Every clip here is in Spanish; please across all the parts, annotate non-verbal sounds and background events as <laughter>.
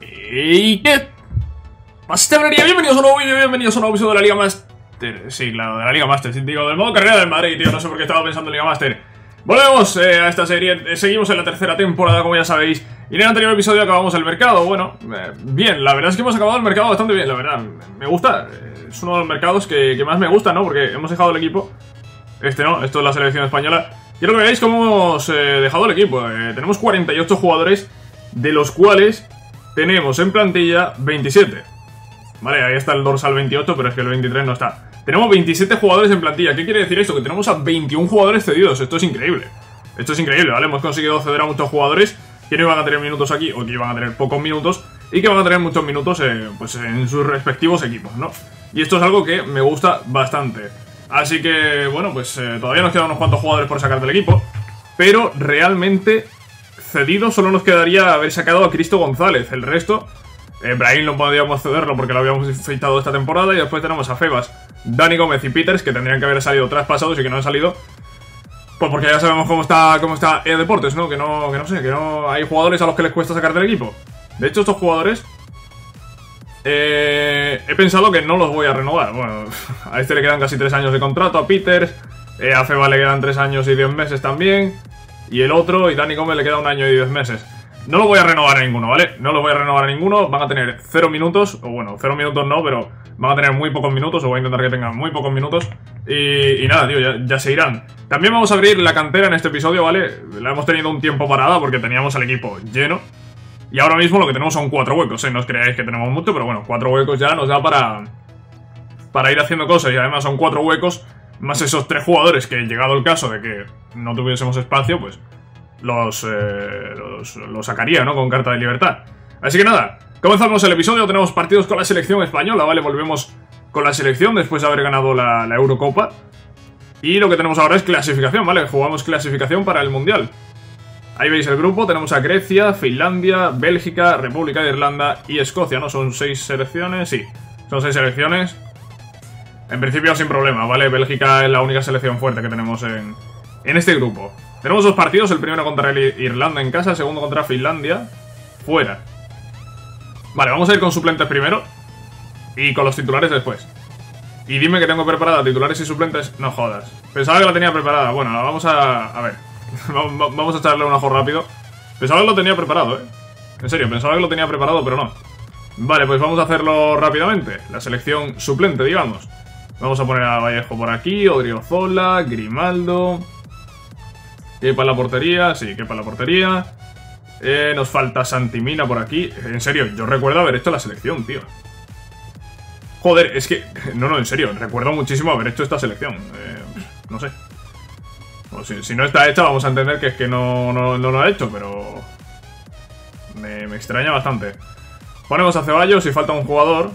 ¿Y qué? Pastebrería, bienvenidos a un nuevo vídeo, bienvenidos a un nuevo episodio de la Liga Master. Sí, claro, de la Liga Master, sí, digo, del modo carrera del Madrid, tío, no sé por qué estaba pensando en Liga Master. Volvemos eh, a esta serie, eh, seguimos en la tercera temporada, como ya sabéis. Y en el anterior episodio acabamos el mercado, bueno, eh, bien, la verdad es que hemos acabado el mercado bastante bien, la verdad, me gusta Es uno de los mercados que, más me gusta, ¿no? Porque hemos dejado el equipo. Este no, esto es la selección española. Quiero que veáis cómo hemos dejado el equipo. Tenemos 48 jugadores, de los cuales tenemos en plantilla 27. Vale, ahí está el dorsal 28, pero es que el 23 no está. Tenemos 27 jugadores en plantilla. ¿Qué quiere decir esto? Que tenemos a 21 jugadores cedidos. Esto es increíble. Esto es increíble, ¿vale? Hemos conseguido ceder a muchos jugadores que no iban a tener minutos aquí o que iban a tener pocos minutos y que van a tener muchos minutos eh, pues en sus respectivos equipos, ¿no? Y esto es algo que me gusta bastante. Así que, bueno, pues eh, todavía nos quedan unos cuantos jugadores por sacar del equipo, pero realmente cedido solo nos quedaría haber sacado a Cristo González. El resto, eh, no podíamos cederlo porque lo habíamos feitado esta temporada. Y después tenemos a Febas, Dani Gómez y Peters, que tendrían que haber salido traspasados y que no han salido. Pues porque ya sabemos cómo está cómo está e Deportes, ¿no? Que no, que no sé, que no hay jugadores a los que les cuesta sacar del equipo. De hecho, estos jugadores eh, he pensado que no los voy a renovar. Bueno, <laughs> a este le quedan casi 3 años de contrato, a Peters. Eh, a Feba le quedan 3 años y 10 meses también. Y el otro, y Dani Gómez le queda un año y 10 meses. No lo voy a renovar a ninguno, ¿vale? No lo voy a renovar a ninguno, van a tener 0 minutos, o bueno, 0 minutos no, pero van a tener muy pocos minutos, o voy a intentar que tengan muy pocos minutos. Y, nada, tío, ya, se irán. También vamos a abrir la cantera en este episodio, ¿vale? La hemos tenido un tiempo parada porque teníamos el equipo lleno. Y ahora mismo lo que tenemos son 4 huecos, ¿eh? No os creáis que tenemos mucho, pero bueno, 4 huecos ya nos da para... Para ir haciendo cosas, y además son 4 huecos más esos tres jugadores que, llegado el caso de que no tuviésemos espacio, pues los, eh, los, sacaría, ¿no? Con carta de libertad. Así que nada, comenzamos el episodio, tenemos partidos con la selección española, ¿vale? Volvemos con la selección después de haber ganado la, la Eurocopa. Y lo que tenemos ahora es clasificación, ¿vale? Jugamos clasificación para el Mundial. Ahí veis el grupo, tenemos a Grecia, Finlandia, Bélgica, República de Irlanda y Escocia, ¿no? Son seis selecciones, sí, son seis selecciones. En principio sin problema, ¿vale? Bélgica es la única selección fuerte que tenemos en, en este grupo. Tenemos dos partidos, el primero contra Irlanda en casa, el segundo contra Finlandia, fuera. Vale, vamos a ir con suplentes primero y con los titulares después. Y dime que tengo preparada titulares y suplentes, no jodas. Pensaba que la tenía preparada, bueno, vamos a... a ver, <laughs> vamos a echarle un ojo rápido. Pensaba que lo tenía preparado, ¿eh? En serio, pensaba que lo tenía preparado, pero no. Vale, pues vamos a hacerlo rápidamente. La selección suplente, digamos. Vamos a poner a Vallejo por aquí, Odriozola, Grimaldo. ¿Qué para la portería? Sí, que para la portería. Eh, nos falta Santimina por aquí. En serio, yo recuerdo haber hecho la selección, tío. Joder, es que... <laughs> No, no, en serio, recuerdo muchísimo haber hecho esta selección. Eh, no sé. si, no está hecha, vamos a entender que es que no, no, lo ha hecho, pero... Me extraña bastante. Ponemos a Ceballos y falta un jugador.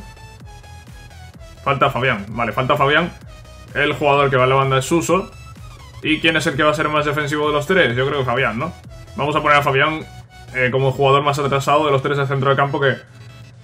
Falta Fabián. Vale, falta Fabián. El jugador que va a la banda es Suso. ¿Y quién es el que va a ser más defensivo de los tres? Yo creo que Fabián, ¿no? Vamos a poner a Fabián eh, como jugador más atrasado de los tres de centro de campo que...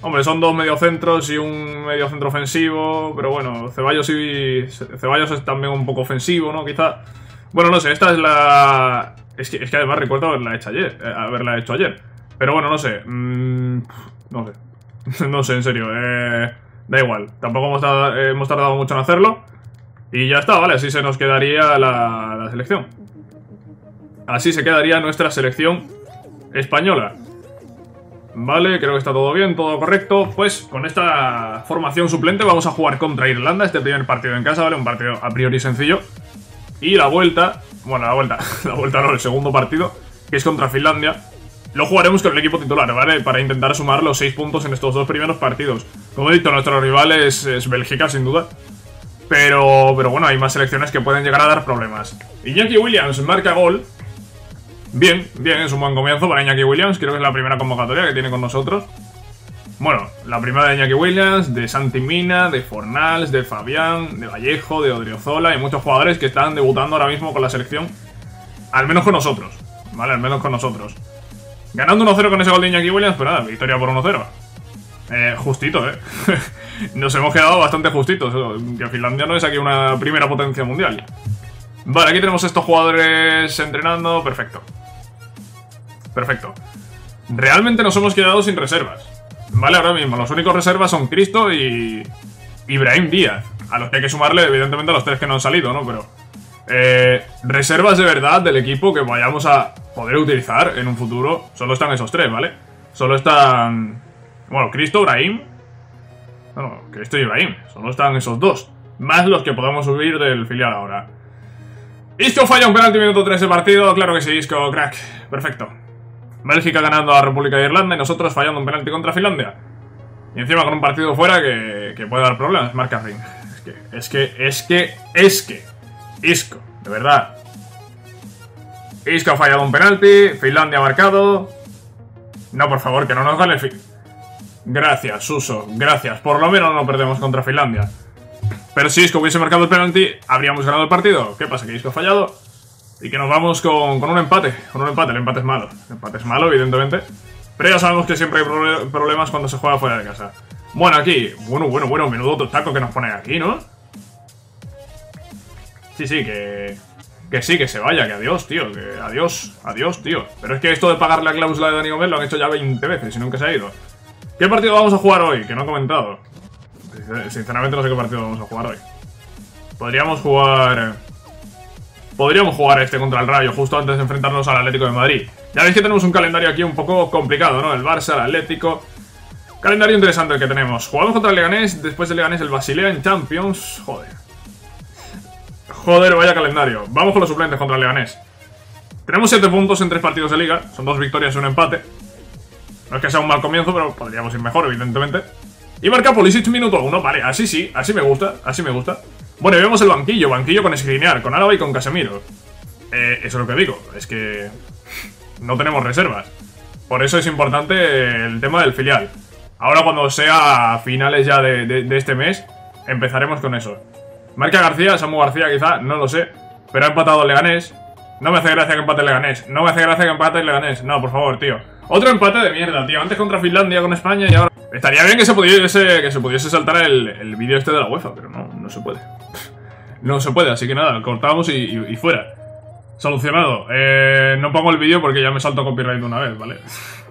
Hombre, son dos mediocentros y un mediocentro ofensivo, pero bueno, Ceballos y... Ceballos es también un poco ofensivo, ¿no? Quizá... Bueno, no sé, esta es la... Es que, es que además recuerdo haberla hecho ayer, eh, haberla hecho ayer. Pero bueno, no sé. Mm, no sé. <laughs> no sé, en serio. Eh... Da igual, tampoco hemos tardado, mucho en hacerlo. Y ya está, vale, así se nos quedaría la, selección. Así se quedaría nuestra selección española. Vale, creo que está todo bien, todo correcto. Pues con esta formación suplente vamos a jugar contra Irlanda, este primer partido en casa, ¿vale? Un partido a priori sencillo. Y la vuelta, bueno, la vuelta, <laughs> la vuelta no, el segundo partido, que es contra Finlandia. Lo jugaremos con el equipo titular, ¿vale? Para intentar sumar los 6 puntos en estos dos primeros partidos. Como he dicho, nuestro rival es, Bélgica, sin duda. Pero, pero bueno, hay más selecciones que pueden llegar a dar problemas. Iñaki Williams marca gol. Bien, bien, es un buen comienzo para Iñaki Williams. Creo que es la primera convocatoria que tiene con nosotros. Bueno, la primera de Iñaki Williams, de Santi Mina, de Fornals, de Fabián, de Vallejo, de Odriozola y muchos jugadores que están debutando ahora mismo con la selección. Al menos con nosotros, ¿vale? Al menos con nosotros. Ganando 1-0 con ese gol de Iñaki Williams, pero nada, victoria por 1-0. Eh, justito, ¿eh? <laughs> Nos hemos quedado bastante justitos. Que Finlandia no es aquí una primera potencia mundial. Vale, aquí tenemos estos jugadores entrenando. Perfecto. Perfecto. Realmente nos hemos quedado sin reservas. ¿vale? Ahora mismo los únicos reservas son Cristo y Ibrahim Díaz. A los que hay que sumarle, evidentemente, a los tres que no han salido, ¿no? Pero... Eh, reservas de verdad del equipo que vayamos a poder utilizar en un futuro. Solo están esos tres, ¿vale? Solo están... Bueno, Cristo, Ibrahim... Bueno, Cristo y Ibrahim. Solo están esos dos. Más los que podemos subir del filial ahora. Isco falla un penalti minuto 3 de partido. Claro que sí, Isco, crack. Perfecto. Bélgica ganando a la República de Irlanda y nosotros fallando un penalti contra Finlandia. Y encima con un partido fuera que, que puede dar problemas. Marca Ring. Es que, es que, es que, es que. Isco, de verdad. Isco ha fallado un penalti. Finlandia ha marcado. No, por favor, que no nos gane el fin. Gracias, Suso. Gracias. Por lo menos no perdemos contra Finlandia. Pero si Isco hubiese marcado el penalti, habríamos ganado el partido. ¿Qué pasa? Que Isco ha fallado. Y que nos vamos con, con un empate. Con un empate. El empate es malo. El empate es malo, evidentemente. Pero ya sabemos que siempre hay problemas cuando se juega fuera de casa. Bueno, aquí. Bueno, bueno, bueno. Menudo taco que nos pone aquí, ¿no? Sí, sí, que... Que sí, que se vaya, que adiós, tío, que adiós, adiós, tío. Pero es que esto de pagar la cláusula de Dani Gómez lo han hecho ya 20 veces y nunca se ha ido. ¿Qué partido vamos a jugar hoy? Que no he comentado. Sinceramente no sé qué partido vamos a jugar hoy. Podríamos jugar... Podríamos jugar este contra el Rayo justo antes de enfrentarnos al Atlético de Madrid. Ya veis que tenemos un calendario aquí un poco complicado, ¿no? El Barça, el Atlético... Calendario interesante el que tenemos. Jugamos contra el Leganés, después del Leganés el Basilea en Champions. Joder. Joder, vaya calendario. Vamos con los suplentes contra el Leganés. Tenemos 7 puntos en 3 partidos de liga. Son 2 victorias y un empate. No es que sea un mal comienzo, pero podríamos ir mejor, evidentemente. Y marca Pulisic minuto 1, vale, así sí, así me gusta, así me gusta. Bueno, y vemos el banquillo, banquillo con Skriniar, con Álava y con Casemiro. Eh, eso es lo que digo, es que no tenemos reservas. Por eso es importante el tema del filial. Ahora cuando sea finales ya de, este mes, empezaremos con eso. Marca García, Samu García quizá, no lo sé. Pero ha empatado el Leganés. No me hace gracia que empate el Leganés. No me hace gracia que empate el Leganés. No, por favor, tío. Otro empate de mierda, tío. Antes contra Finlandia, con España y ahora... Estaría bien que se pudiese, que se pudiese saltar el, el vídeo este de la UEFA, pero no, no se puede. <laughs> No se puede, así que nada, cortamos y, fuera. Solucionado. Eh, no pongo el vídeo porque ya me salto copyright una vez, ¿vale?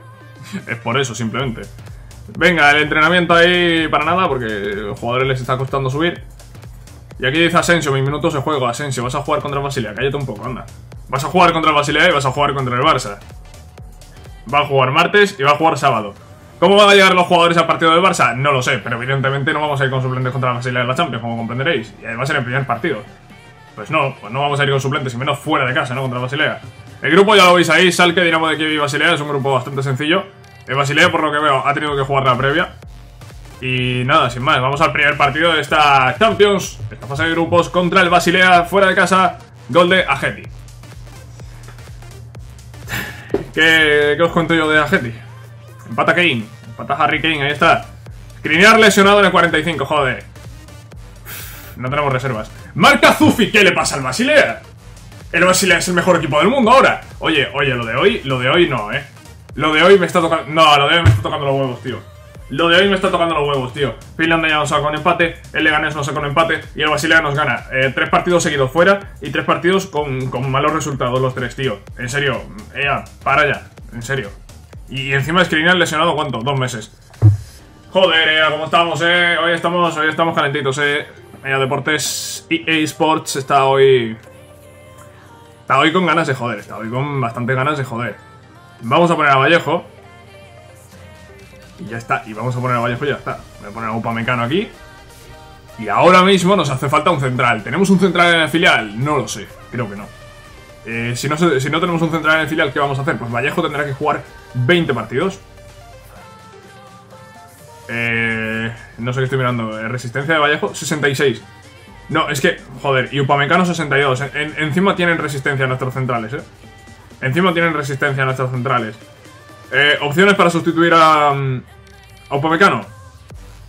<laughs> es por eso, simplemente. Venga, el entrenamiento ahí para nada porque los jugadores les está costando subir. Y aquí dice Asensio, mis minutos de juego. Asensio, vas a jugar contra Basilea. Cállate un poco, anda. Vas a jugar contra Basilea y vas a jugar contra el Barça. Va a jugar martes y va a jugar sábado. ¿Cómo van a llegar los jugadores al partido del Barça? No lo sé, pero evidentemente no vamos a ir con suplentes contra la Basilea de la Champions, como comprenderéis. Y además en el primer partido. Pues no, pues no vamos a ir con suplentes, y menos fuera de casa, ¿no? Contra Basilea. El grupo ya lo veis ahí, Salke, Dinamo de Kiev y Basilea, es un grupo bastante sencillo. El Basilea, por lo que veo, ha tenido que jugar la previa. Y nada, sin más, vamos al primer partido de esta Champions, esta fase de grupos contra el Basilea, fuera de casa, gol de Ageti. ¿Qué, ¿Qué, os cuento yo de Ageti? Empata Kane. Empata Harry Kane, ahí está. Crinear lesionado en el 45, joder. No tenemos reservas. Marca Zufi, ¿qué le pasa al Basilea? El Basilea es el mejor equipo del mundo ahora. Oye, oye, lo de hoy, lo de hoy no, eh. Lo de hoy me está tocando. No, lo de hoy me está tocando los huevos, tío. Lo de hoy me está tocando los huevos, tío. Finlandia ya nos saca con empate, el Leganés nos saca con empate y el Basilea nos gana. Eh, tres partidos seguidos fuera y tres partidos con, malos resultados los tres, tío. En serio, ea, para ya, en serio. Y encima Skriniar lesionado, ¿cuánto? Dos meses. Joder, eh, ¿cómo estamos, eh? Hoy estamos, hoy estamos calentitos, eh. Ea Deportes EA Sports está hoy... Está hoy con ganas de joder, está hoy con bastante ganas de joder. Vamos a poner a Vallejo. Y ya está, y vamos a poner a Vallejo y ya está. Voy a poner a Upamecano aquí. Y ahora mismo nos hace falta un central. ¿Tenemos un central en el filial? No lo sé, creo que no. Eh, si, no si no tenemos un central en el filial, ¿qué vamos a hacer? Pues Vallejo tendrá que jugar 20 partidos. Eh, no sé qué estoy mirando. Eh, resistencia de Vallejo, 66. No, es que, joder, y Upamecano 62. encima tienen resistencia nuestros centrales, ¿eh? Encima tienen resistencia nuestros centrales. Eh, opciones para sustituir a, mm, a.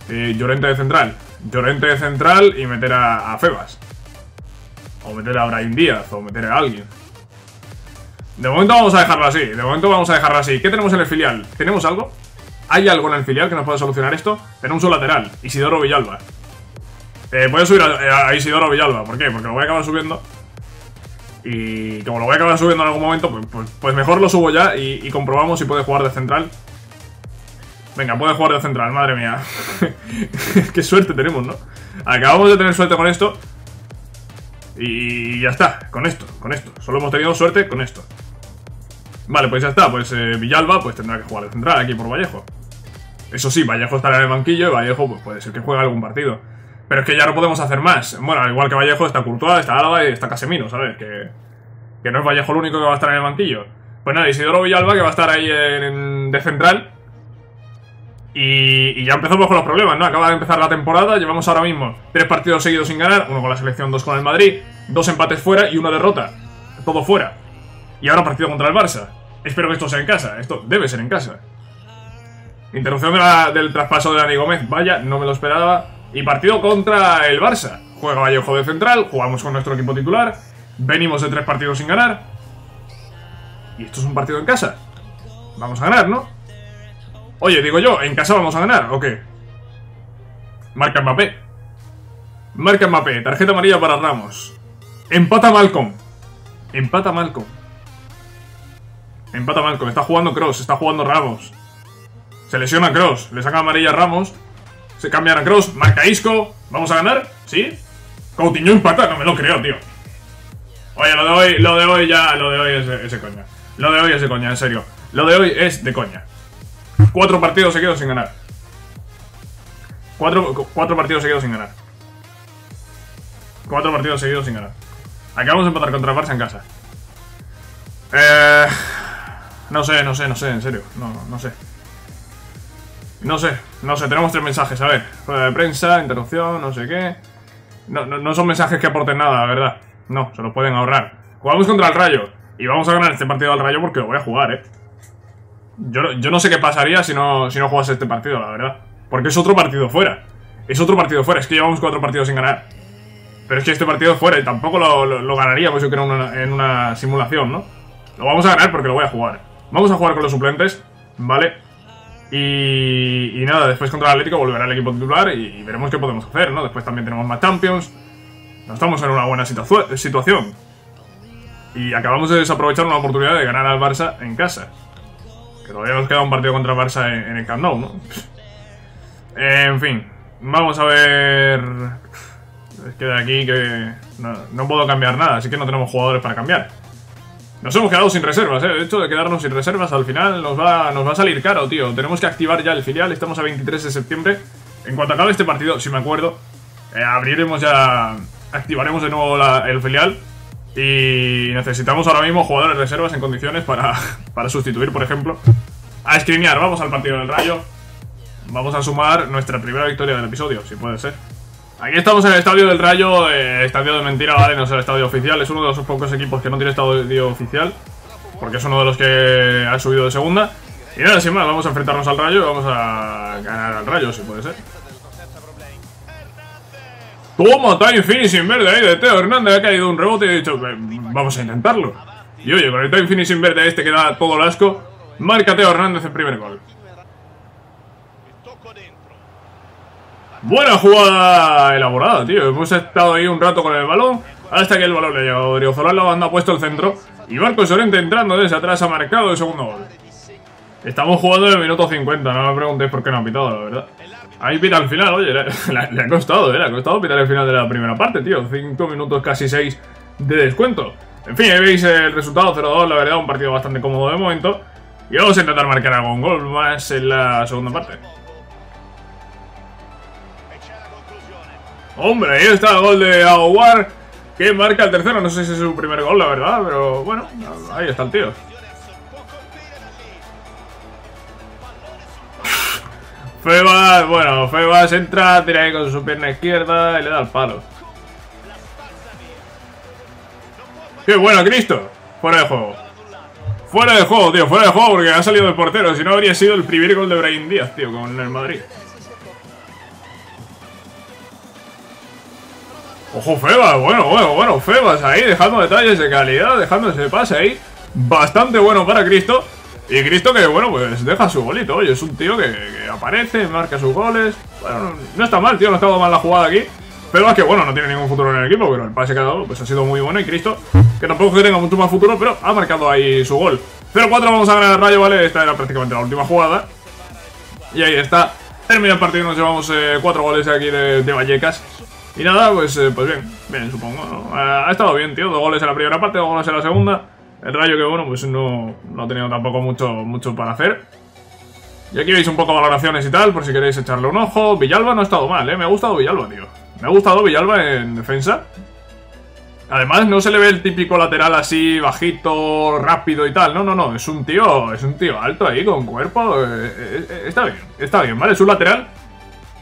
Eh, Llorente de central. Llorente de central y meter a, a Febas. O meter a Brian Díaz, o meter a alguien. De momento vamos a dejarlo así, de momento vamos a dejarlo así. ¿Qué tenemos en el filial? ¿Tenemos algo? ¿Hay algo en el filial que nos pueda solucionar esto? Tenemos un lateral, Isidoro Villalba. Eh, voy a subir a, Isidoro Villalba, ¿por qué? Porque lo voy a acabar subiendo. Y como lo voy a acabar subiendo en algún momento, pues, pues, pues mejor lo subo ya y, comprobamos si puede jugar de central. Venga, puede jugar de central, madre mía. <laughs> Qué suerte tenemos, ¿no? Acabamos de tener suerte con esto. Y ya está, con esto, con esto. Solo hemos tenido suerte con esto. Vale, pues ya está. Pues eh, Villalba pues tendrá que jugar de central aquí por Vallejo. Eso sí, Vallejo estará en el banquillo y Vallejo pues puede ser que juegue algún partido. Pero es que ya no podemos hacer más. Bueno, igual que Vallejo está Courtois, está Álava y está Casemiro, ¿sabes? Que, que no es Vallejo el único que va a estar en el banquillo. Pues nada, Isidoro Villalba que va a estar ahí en, de central. Y, ya empezamos con los problemas, ¿no? Acaba de empezar la temporada, llevamos ahora mismo tres partidos seguidos sin ganar, uno con la selección, dos con el Madrid, dos empates fuera y una derrota. Todo fuera. Y ahora partido contra el Barça. Espero que esto sea en casa, esto debe ser en casa. Interrupción del traspaso de Dani Gómez, vaya, no me lo esperaba. Y partido contra el Barça. Juega Vallejo de central, jugamos con nuestro equipo titular, venimos de tres partidos sin ganar. Y esto es un partido en casa. Vamos a ganar, ¿no? Oye, digo yo, ¿en casa vamos a ganar o qué? Marca Mbappé. Marca Mbappé, tarjeta amarilla para Ramos. Empata Malcolm. Empata Malcolm. Empata Malcolm, está jugando Cross, está jugando Ramos. Se lesiona Cross, le saca amarilla a Ramos. Se cambian a Cross, marca Isco. ¿Vamos a ganar? ¿Sí? Coutinho empata, no me lo creo, tío. Oye, lo de hoy, lo de hoy ya, lo de hoy es, ese coña. Lo de hoy es de coña, en serio. Lo de hoy es de coña. Cuatro partidos seguidos sin ganar. Cuatro, cuatro partidos seguidos sin ganar. Cuatro partidos seguidos sin ganar. Acabamos de empatar contra Barça en casa. Eh, no sé, no sé, no sé, en serio. No, no sé. No sé, no sé, tenemos tres mensajes, a ver. de prensa, interrupción, no sé qué. No, no, son mensajes que aporten nada, la verdad. No, se lo pueden ahorrar. Jugamos contra el Rayo. Y vamos a ganar este partido al Rayo porque lo voy a jugar, ¿eh? Yo, yo no sé qué pasaría si no, si no jugas este partido, la verdad. Porque es otro partido fuera. Es otro partido fuera. Es que llevamos cuatro partidos sin ganar. Pero es que este partido fuera y tampoco lo, lo, ganaríamos, yo creo, en una simulación, ¿no? Lo vamos a ganar porque lo voy a jugar. Vamos a jugar con los suplentes, ¿vale? Y, nada, después contra el Atlético volverá el equipo titular y, veremos qué podemos hacer, ¿no? Después también tenemos más Champions. No estamos en una buena situación. Y acabamos de desaprovechar una oportunidad de ganar al Barça en casa. Que todavía nos queda un partido contra el Barça en, el Camp Nou, ¿no? <laughs> en fin, vamos a ver... Es que de aquí que no, no puedo cambiar nada, así que no tenemos jugadores para cambiar. Nos hemos quedado sin reservas, ¿eh? El hecho de quedarnos sin reservas al final nos va, nos va a salir caro, tío. Tenemos que activar ya el filial, estamos a 23 de septiembre. En cuanto acabe este partido, si me acuerdo, eh, abriremos ya... Activaremos de nuevo el filial. Y necesitamos ahora mismo jugadores reservas en condiciones para, <laughs> para sustituir, por ejemplo, a Skriniar. Vamos al partido del Rayo. Vamos a sumar nuestra primera victoria del episodio, si puede ser. Aquí estamos en el estadio del Rayo, eh, estadio de mentira, vale, no es el estadio oficial, es uno de esos pocos equipos que no tiene estadio oficial, porque es uno de los que ha subido de segunda. Y nada, sin más, vamos a enfrentarnos al Rayo y vamos a ganar al Rayo, si puede ser. Toma, time finishing verde ahí de Teo Hernández, ha caído un rebote y he dicho, vamos a intentarlo. Y oye, con el time finishing verde este que da todo el asco, marca Teo Hernández el primer gol. Buena jugada elaborada, tío. Hemos estado ahí un rato con el balón hasta que el balón le ha llegado. Driozolar la banda ha puesto el centro y Marcos Sorente entrando desde atrás ha marcado el segundo gol. Estamos jugando en el minuto 50, no me preguntéis por qué no ha pitado, la verdad. Ahí pita al final, oye, <laughs> le, ha costado, ¿eh? Le ha costado pitar el final de la primera parte, tío. 5 minutos, casi 6 de descuento. En fin, ahí veis el resultado 0-2, la verdad, un partido bastante cómodo de momento. Y vamos a intentar marcar algún gol más en la segunda parte. Hombre, ahí está el gol de Aguar que marca el tercero. No sé si es su primer gol, la verdad, pero bueno, ahí está el tío. Febas, bueno, Febas entra, tira ahí con su pierna izquierda y le da el palo. ¡Qué bueno, Cristo! Fuera de juego. Fuera de juego, tío, fuera de juego porque ha salido el portero. Si no, habría sido el primer gol de Brahim Díaz, tío, con el Madrid. Ojo, Febas, bueno, bueno, bueno, Febas ahí dejando detalles de calidad, dejando ese pase ahí. Bastante bueno para Cristo. Y Cristo que, bueno, pues deja su golito. Oye, es un tío que, aparece, marca sus goles. Bueno, no está mal, tío, no ha estado mal la jugada aquí. Febas que, bueno, no tiene ningún futuro en el equipo, pero el pase que ha dado pues ha sido muy bueno. Y Cristo, que tampoco que tenga mucho más futuro, pero ha marcado ahí su gol. 0-4 vamos a ganar el Rayo, ¿vale? Esta era prácticamente la última jugada. Y ahí está. Termina el partido, nos llevamos eh, cuatro goles aquí de Vallecas. Y nada, pues, eh, pues bien, bien, supongo. Ha, ha estado bien, tío. Dos goles en la primera parte, dos goles en la segunda. El Rayo que, bueno, pues no, no ha tenido tampoco mucho, mucho para hacer. Y aquí veis un poco valoraciones y tal, por si queréis echarle un ojo. Villalba no ha estado mal, ¿eh? Me ha gustado Villalba, tío. Me ha gustado Villalba en defensa. Además, no se le ve el típico lateral así, bajito, rápido y tal. No, no, no. Es un tío, es un tío alto ahí, con cuerpo. Eh, eh, está bien, está bien, ¿vale? Es un lateral,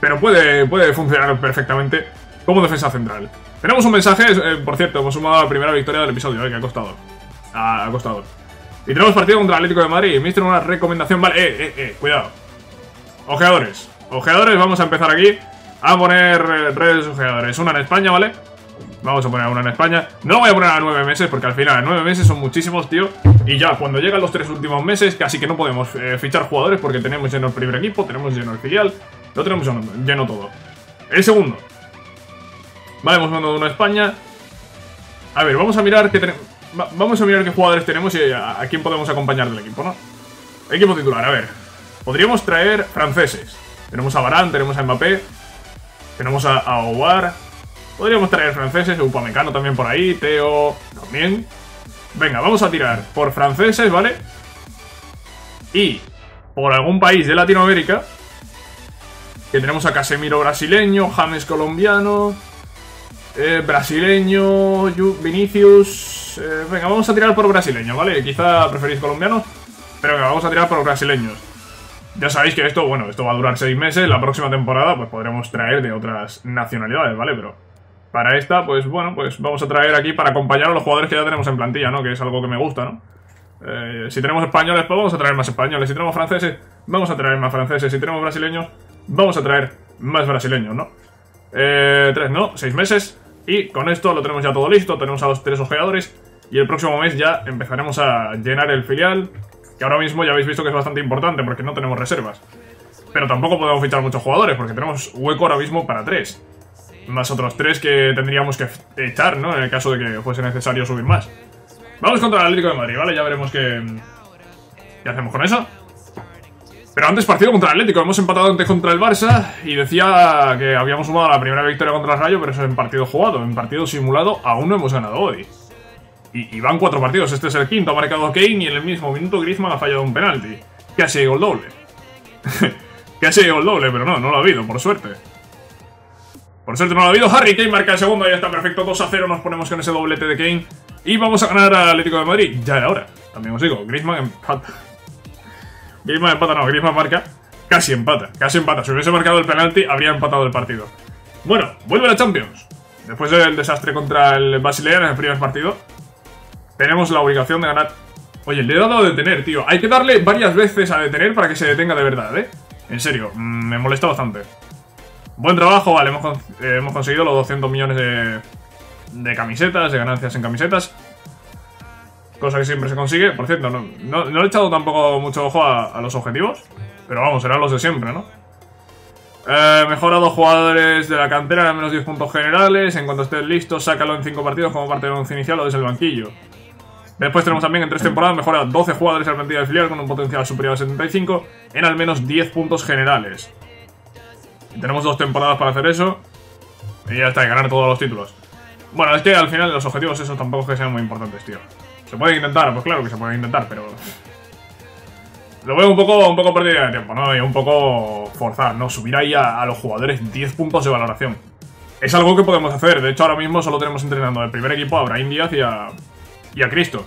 pero puede, puede funcionar perfectamente como defensa central. Tenemos un mensaje, eh, por cierto, hemos sumado la primera victoria del episodio, ¿eh? Que ha costado. Ha, costado. Y tenemos partido contra el Atlético de Madrid. Mister, una recomendación. Vale, eh, eh, eh, cuidado. Ojeadores. Ojeadores, vamos a empezar aquí a poner eh, redes ojeadores. Una en España, ¿vale? Vamos a poner una en España. No lo voy a poner a nueve meses porque al final nueve meses son muchísimos, tío. Y ya, cuando llegan los tres últimos meses, casi que no podemos eh, fichar jugadores porque tenemos lleno el primer equipo, tenemos lleno el filial, lo tenemos lleno todo. El segundo. Vale, hemos mandado una a España. A ver, vamos a mirar qué tenemos. Vamos a mirar qué jugadores tenemos y a, quién podemos acompañar del equipo, ¿no? Equipo titular, a ver. Podríamos traer franceses. Tenemos a Barán, tenemos a Mbappé, tenemos a, a Ouar. Podríamos traer franceses, Upamecano también por ahí, Teo también. Venga, vamos a tirar por franceses, ¿vale? Y por algún país de Latinoamérica. Que tenemos a Casemiro brasileño, James colombiano, eh, brasileño, Vinicius. eh, venga, vamos a tirar por brasileños, ¿vale? Quizá preferís colombianos, pero venga, vamos a tirar por brasileños. Ya sabéis que esto, bueno, esto va a durar seis meses. La próxima temporada, pues podremos traer de otras nacionalidades, ¿vale? Pero para esta, pues bueno, pues vamos a traer aquí para acompañar a los jugadores que ya tenemos en plantilla, ¿no? Que es algo que me gusta, ¿no? Eh, si tenemos españoles, pues vamos a traer más españoles. Si tenemos franceses, vamos a traer más franceses. Si tenemos brasileños, vamos a traer más brasileños, ¿no? Eh, tres, no, seis meses. Y con esto lo tenemos ya todo listo. Tenemos a los tres ojeadores. Y el próximo mes ya empezaremos a llenar el filial. Que ahora mismo ya habéis visto que es bastante importante porque no tenemos reservas. Pero tampoco podemos fichar muchos jugadores porque tenemos hueco ahora mismo para tres. Más otros tres que tendríamos que echar, ¿no? En el caso de que fuese necesario subir más. Vamos contra el Atlético de Madrid, ¿vale? Ya veremos qué, qué hacemos con eso. Pero antes partido contra el Atlético, hemos empatado antes contra el Barça y decía que habíamos sumado la primera victoria contra el Rayo, pero eso es en partido jugado, en partido simulado aún no hemos ganado hoy. Y, van cuatro partidos, este es el quinto, ha marcado Kane y en el mismo minuto Griezmann ha fallado un penalti. Casi el doble. <laughs> Casi el doble, pero no, no lo ha habido, por suerte. Por suerte no lo ha habido. Harry Kane marca el segundo, ya está perfecto. 2 a 0, nos ponemos con ese doblete de Kane. Y vamos a ganar al Atlético de Madrid. Ya era hora. También os digo, Griezmann empata. Griezmann empata, no, Griezmann marca. Casi empata, casi empata. Si hubiese marcado el penalti, habría empatado el partido. Bueno, vuelve la Champions. Después del desastre contra el Basilea en el primer partido, tenemos la obligación de ganar. Oye, le he dado a detener, tío. Hay que darle varias veces a detener para que se detenga de verdad, ¿eh? En serio, mm, me molesta bastante. Buen trabajo, vale, hemos, eh, hemos conseguido los 200 millones de, de camisetas, de ganancias en camisetas. Cosa que siempre se consigue. Por cierto, no, no- he echado tampoco mucho ojo a, los objetivos. Pero vamos, serán los de siempre, ¿no? Eh, mejora dos jugadores de la cantera en menos 10 puntos generales. En cuanto estés listo, sácalo en 5 partidos como parte del once inicial o desde el banquillo. Después tenemos también en 3 temporadas mejora a 12 jugadores la plantilla del filial con un potencial superior a 75 en al menos 10 puntos generales. Tenemos dos temporadas para hacer eso. Y ya está, y ganar todos los títulos. Bueno, es que al final los objetivos esos tampoco es que sean muy importantes, tío. ¿Se puede intentar? Pues claro que se puede intentar, pero... Lo veo un poco, un poco de tiempo, ¿no? Y un poco forzar, ¿no? Subir ahí a, los jugadores 10 puntos de valoración. Es algo que podemos hacer. De hecho, ahora mismo solo tenemos entrenando del primer equipo a Brahim Díaz y a, y a Cristo.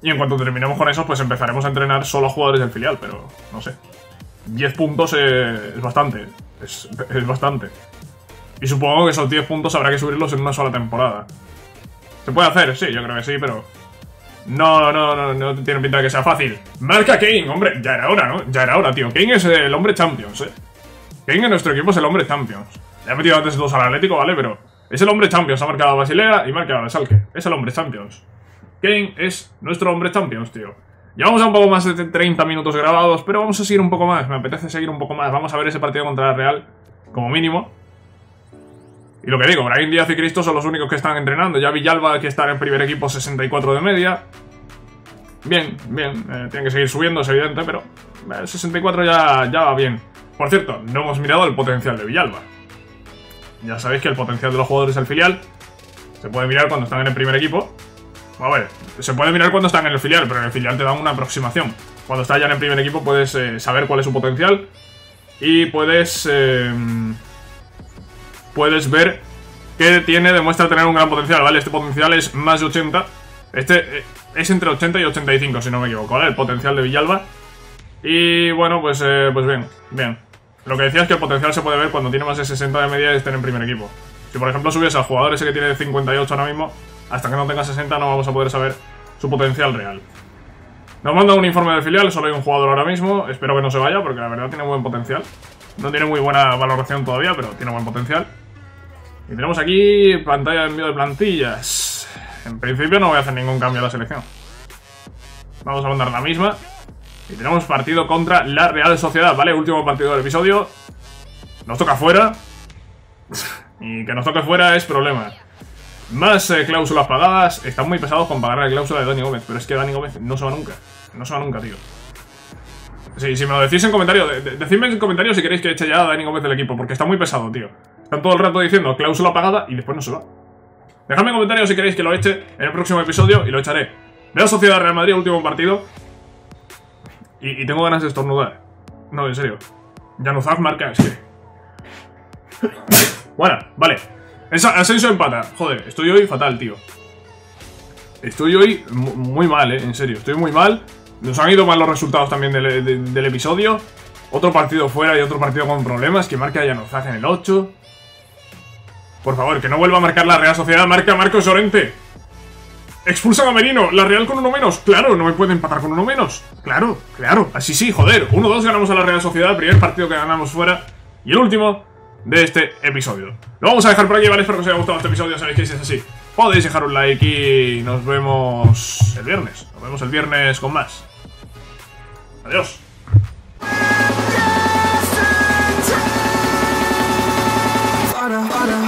Y en cuanto terminemos con eso, pues empezaremos a entrenar solo a jugadores del filial, pero no sé. 10 puntos eh, es bastante. Es, es bastante. Y supongo que esos 10 puntos habrá que subirlos en una sola temporada. ¿Se puede hacer? Sí, yo creo que sí, pero... No, no, no, no tiene pinta de que sea fácil. Marca Kane, hombre, ya era hora, ¿no? Ya era hora, tío. Kane es el hombre Champions, ¿eh? Kane en nuestro equipo es el hombre Champions. Le ha metido antes dos al Atlético, ¿vale? Pero es el hombre Champions. Ha marcado a Basilea y marca a Salke. Es el hombre Champions. Kane es nuestro hombre Champions, tío. Llevamos ya un poco más de 30 minutos grabados, pero vamos a seguir un poco más. Me apetece seguir un poco más. Vamos a ver ese partido contra la Real, como mínimo. Y lo que digo, Brahim Díaz y Cristo son los únicos que están entrenando. Ya Villalba, que está en primer equipo, 64 de media. Bien, bien. eh, tienen que seguir subiendo, es evidente, pero eh, 64 ya, ya va bien. Por cierto, no hemos mirado el potencial de Villalba. Ya sabéis que el potencial de los jugadores del filial se puede mirar cuando están en el primer equipo. A ver, se puede mirar cuando están en el filial, pero en el filial te dan una aproximación. Cuando estás ya en el primer equipo puedes eh, saber cuál es su potencial y puedes... Eh, puedes ver que tiene, demuestra tener un gran potencial, ¿vale? Este potencial es más de 80. Este eh, es entre 80 y 85, si no me equivoco, ¿vale? El potencial de Villalba. Y bueno, pues, pues bien, bien. Lo que decía es que el potencial se puede ver cuando tiene más de 60 de media y esté en primer equipo. Si por ejemplo subes al jugador ese que tiene 58 ahora mismo, hasta que no tenga 60 no vamos a poder saber su potencial real. Nos manda un informe de filial, solo hay un jugador ahora mismo, espero que no se vaya porque la verdad tiene buen potencial. No tiene muy buena valoración todavía, pero tiene buen potencial. Y tenemos aquí pantalla de envío de plantillas. En principio no voy a hacer ningún cambio a la selección. Vamos a mandar la misma. Y tenemos partido contra la Real Sociedad, ¿vale? Último partido del episodio. Nos toca fuera. <laughs> y que nos toque fuera es problema. Más eh, cláusulas pagadas. Están muy pesados con pagar la cláusula de Dani Gómez. Pero es que Dani Gómez no se va nunca. No se va nunca, tío. Sí, si me lo decís en comentarios, decidme en comentarios si queréis que eche ya a Dani Gómez del equipo, porque está muy pesado, tío. Están todo el rato diciendo cláusula pagada y después no se va. Dejadme en comentarios si queréis que lo eche en el próximo episodio y lo echaré. Real Sociedad Real Madrid, último partido. Y, tengo ganas de estornudar. No, en serio. Januzaj marca, es que... <laughs> bueno, vale. Ascenso empata. Joder, estoy hoy fatal, tío. Estoy hoy muy mal, eh, en serio. Estoy muy mal. Nos han ido mal los resultados también del, episodio. Otro partido fuera y otro partido con problemas. Que marca Januzaj en el 8. Por favor, que no vuelva a marcar la Real Sociedad. Marca Marcos Llorente. Expulsan a Merino. La Real con uno menos. Claro, no me puede empatar con uno menos. Claro, claro. Así sí, joder. 1-2 ganamos a la Real Sociedad. Primer partido que ganamos fuera. Y el último de este episodio. Lo vamos a dejar por aquí, ¿vale? Espero que os haya gustado este episodio. Sabéis que si es así, podéis dejar un like y nos vemos el viernes. Nos vemos el viernes con más. Adiós. para, para.